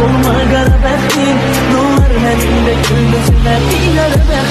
Dolma garabettin, numarmen de gündüzler ilerber